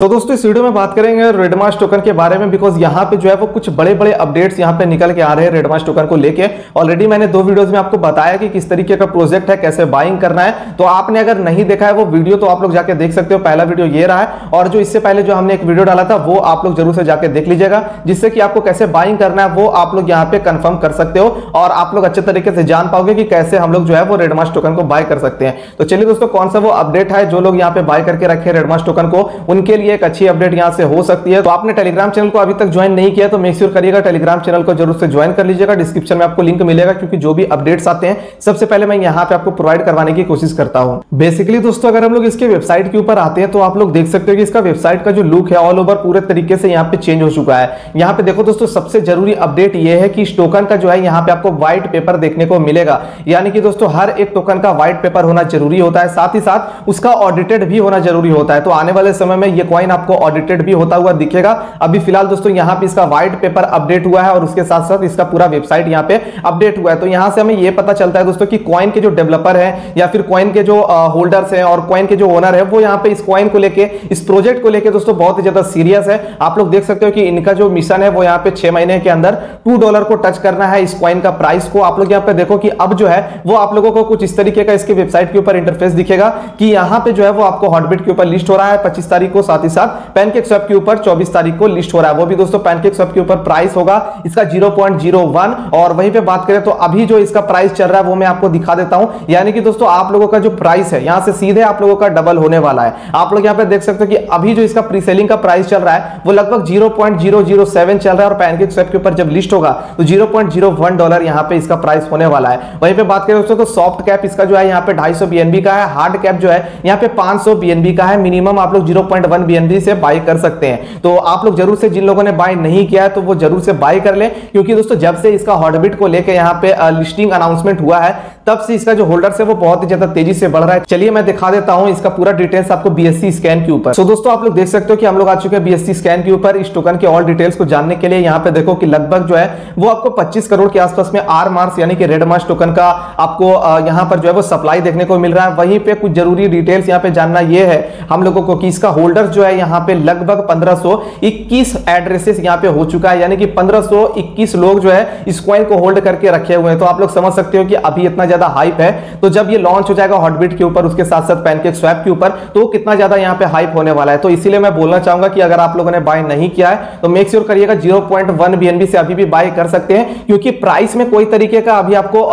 तो दोस्तों, इस वीडियो में बात करेंगे रेडमास टोकन के बारे में बिकॉज़ यहाँ पे जो है वो कुछ बड़े बड़े अपडेट्स यहाँ पे निकल के आ रहे हैं रेडमास टोकन को लेके। ऑलरेडी मैंने दो वीडियोस में आपको बताया कि किस तरीके का प्रोजेक्ट है, कैसे बाइंग करना है। तो आपने अगर नहीं देखा है वो वीडियो तो आप लोग जाके देख सकते हो। पहला वीडियो ये रहा है। और जो इससे पहले जो हमने एक वीडियो डाला था, वो आप लोग ज़रूर से जाके देख लीजिएगा, जिससे कि आपको कैसे बाइंग करना है, वो आप लोग यहाँ पे कन्फर्म कर सकते हो। और आप लोग अच्छे तरीके से जान पाओगे कि कैसे हम लोग जो है वो रेडमास टोकन को बाय कर सकते हैं। तो चलिए दोस्तों, कौन सा वो अपडेट है, जो लोग यहाँ पे बाय करके रखे रेडमास टोकन को, उनके लिए एक अच्छी अपडेट यहाँ से हो सकती है। तो आपने टेलीग्राम चैनल को अभी तक ज्वाइन नहीं किया तो मेक श्योर करिएगा टेलीग्राम चैनल को ज़रूर से ज्वाइन कर लीजिएगा। डिस्क्रिप्शन में आपको लिंक मिलेगा, क्योंकि जो भी अपडेट्स आते हैं, सबसे पहले मैं यहाँ पे आपको प्रोवाइड करवाने की कोशिश करता हूँ। बेसिकली दोस्तों, अगर हम लोग इसके वेबसाइट के ऊपर आते हैं तो आप लोग देख सकते हो कि इसका वेबसाइट का जो लुक है ऑल ओवर पूरे तरीके से यहाँ पे चेंज हो चुका है। यहाँ पे देखो दोस्तों, सबसे ज़रूरी अपडेट ये है कि इस टोकन का जो है, यहाँ पे आपको व्हाइट पेपर देखने को मिलेगा। यानी कि दोस्तों, हर एक टोकन का व्हाइट पेपर होना ज़रूरी होता है। साथ ही साथ उसका ऑडिटेड भी होना ज़रूरी होता है। तो आने वाले समय में ये कॉइन आपको ऑडिटेड भी होता हुआ दिखेगा। अभी फ़िलहाल दोस्तों, यहाँ पे इसका व्हाइट पेपर अपडेट हुआ है और उसके साथ साथ इसका पूरा वेबसाइट यहाँ पे अपडेट हुआ है। तो यहाँ से हमें ये पता चलता है दोस्तों कि कॉइन के जो डेवलपर है या फिर कॉइन के जो होल्डर्स हैं और कॉइन के जो ओनर है, वो यहाँ पे इस कॉइन को लेके, इस प्रोजेक्ट को लेके दोस्तों बहुत ही ज़्यादा सीरियस है। आप लोग देख सकते हो कि इनका जो मिशन है वो यहाँ पे छह महीने के अंदर टू डॉलर को टच करना है इस कॉइन का प्राइस को। आप लोग यहाँ पे देखो कि अब जो है, वो आप लोगों को कुछ इस तरीके का इसके वेबसाइट के ऊपर इंटरफेस दिखेगा कि यहाँ पे जो है वो आपको हॉटबिट के ऊपर लिस्ट हो रहा है। पच्चीस तारीख को साथ ही साथ पैनकेक स्वैप के ऊपर चौबीस तारीख को लिस्ट हो रहा है। वो भी दोस्तों पैनकेक स्वैप के ऊपर प्राइस होगा। इसका 0.01 और वहीं पे बात करें तो अभी जो इसका प्राइस चल रहा है वो मैं आपको दिखा देता हूँ। यानी कि दोस्तों आप लोगों का जो प्राइस है, यहाँ से सीधे आप लोगों का डबल होने वाला है। आप लोग यहाँ पे देख सकते हो कि अभी जो इसका प्री सेलिंग का प्राइस चल रहा है, वो लगभग 0.007 चल रहा है और पैनकेक स्वैप के ऊपर जब लिस्ट होगा तो 0.01 डॉलर यहाँ पे इसका प्राइस होने वाला है। वहीं पे बात करें दोस्तों तो सॉफ्ट कैप इसका जो है, यहाँ पे 250 बीएनबी का है। हार्ड कैप जो है, यहाँ पे 500 बीएनबी का है। मिनिमम आप लोग 0.1 बीएनबी से बाय कर सकते हैं। तो आप लोग ज़रूर से जिन लोगों ने बाय नहीं किया है तो वो ज़रूर से बाय कर ले। क्योंकि दोस्तों, जब से इसका हॉटबिट को लेकर यहाँ पे लिस्टिंग अनाउंसमेंट हुआ है, तब से इसका जो होल्डर है वो बहुत ही ज़्यादा तेज़ी से बढ़ रहा है। चलिए मैं दिखा देता हूँ इसका पूरा डिटेल्स आपको बीएससी स्कैन के ऊपर। सो दोस्तों, आप लोग देख सकते हो कि हम लोग आ चुके हैं बीएससी स्कैन के ऊपर। इस टोकन के ऑल डिटेल्स को जानने के लिए यहाँ पे देखो कि लगभग जो है, वो आपको 25 करोड़ के आसपास में आर मार्स यानी कि रेड मार्स टोकन का आपको यहाँ पर जो है वो सप्लाई देखने को मिल रहा है। वहीं पे कुछ ज़रूरी डिटेल्स यहाँ पे जानना ये है हम लोगों को कि इसका होल्डर जो है यहाँ पे लगभग पंद्रह एड्रेसेस यहाँ पे हो चुका है, यानी कि पंद्रह लोग जो है इस कॉइन को होल्ड करके रखे हुए हैं। तो आप लोग समझ सकते हो कि अभी इतना ज़्यादा हाइप है। तो जब ये लॉन्च हो जाएगा हॉटबिट के ऊपर, उसके साथ साथ पैनकेक स्वैप के ऊपर तो कितना ज़्यादा यहाँ पे हाइप होने वाला है। तो इसीलिए मैं बोलना चाहूँगा कि अगर आप लोगों ने बाय नहीं किया है तो मेक श्योर करिएगा 0.1 बीएनबी से अभी भी बाय कर सकते हैं, क्योंकि प्राइस में कोई तरीके का अभी आपको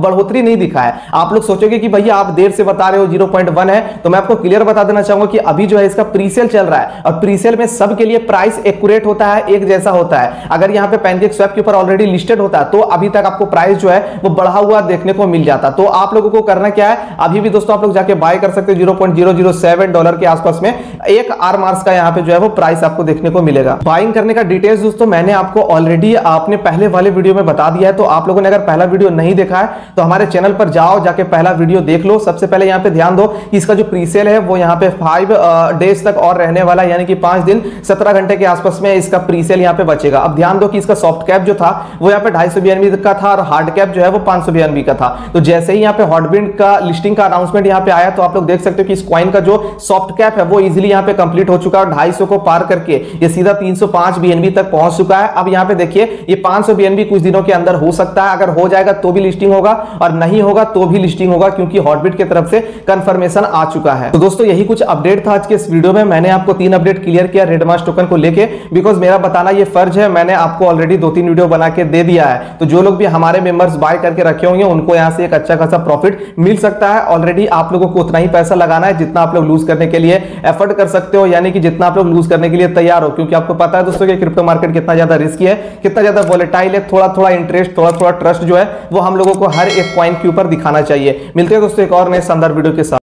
बढ़ोतरी नहीं दिखा है। आप लोग सोचोगे कि भैया आप देर से बता रहे हो ज़ीरो है तो मैं आपको क्लियर बता देना चाहूँगा कि अभी जो है इसका प्रीसेल चल रहा है। और प्रीसेल में सबके लिए प्राइस एक्यूरेट होता है, एक जैसा होता है। अगर यहाँ पे पैनकेक स्वैप के ऊपर ऑलरेडी लिस्टेड होता है तो अभी तक आपको प्राइस जो है, वो बढ़ा हुआ देखने को मिल जाता। तो आप लोगों को करना क्या है, अभी भी दोस्तों आप लोग जाके बाय कर सकते हो डॉलर के आसपास में। एक आर मार्क्स का यहाँ पे जो है, वो प्राइस आपको देखने को मिलेगा। बाइंग करने का डिटेल्स दोस्तों मैंने आपको ऑलरेडी आपने पहले वाले वीडियो में बता दिया है। तो आप लोगों ने अगर पहला वीडियो नहीं देखा है तो हमारे चैनल पर जाओ, जाके पहला वीडियो देख लो। सबसे पहले यहाँ पे ध्यान दो इसका जो प्रीसेल है, वो यहाँ पे फाइव डेज़ तक और रहने वाला, यानी कि पाँच दिन सत्रह घंटे के आसपास में इसका प्रीसेल यहाँ पे बचेगा। अब ध्यान दो कि इसका सॉफ्ट कैप जो था, वो यहाँ पे ढाई सौ का था और हार्ड कैप जो है वो पाँच सौ का था। तो जैसे ही यहाँ पे हॉटबिंड का लिस्टिंग का अनाउंसमेंट यहाँ पे आया तो आप लोग देख सकते हो कि इस कॉइन का जो सॉफ्ट कैप है, वो इजिली यहाँ पे कंप्लीट हो चुका है ढाई को पार करके ये सीधा 305 बीएनबी तक पहुँच चुका है। अब यहाँ पे देखिए, ये 500 बीएनबी कुछ दिनों के अंदर हो सकता है। अगर हो जाएगा तो भी लिस्टिंग होगा और नहीं होगा तो भी लिस्टिंग होगा, क्योंकि हॉटबिट की तरफ़ से कंफर्मेशन आ चुका है। तो दोस्तों, यही कुछ अपडेट था आज के इस वीडियो में। मैंने आपको तीन अपडेट क्लियर किया रेडमास टोकन को लेके बिकॉज़ मेरा बताना ये फ़र्ज़ है, मैंने आपको ऑलरेडी दो तीन वीडियो बना के दे दिया है। तो जो लोग भी हमारे मेंबर्स बाय करके रखे होंगे, उनको यहाँ से एक अच्छा खासा प्रॉफिट मिल सकता है। ऑलरेडी आप लोगों को उतना ही पैसा लगाना है जितना आप लोग लूज करने के लिए एफर्ट कर सकते हो, यानी कि जितना आप लोग लूज करने के लिए तैयार हो। क्योंकि आपको पता है दोस्तों कि क्रिप्टो मार्केट कितना ज़्यादा रिस्की है, कितना ज़्यादा वॉलेटाइल है थोड़ा थोड़ा इंटरेस्ट थोड़ा थोड़ा ट्रस्ट जो है, वो हम लोगों को हर एक पॉइंट के ऊपर दिखाना चाहिए। मिलते हैं दोस्तों एक और नए शानदार वीडियो के साथ।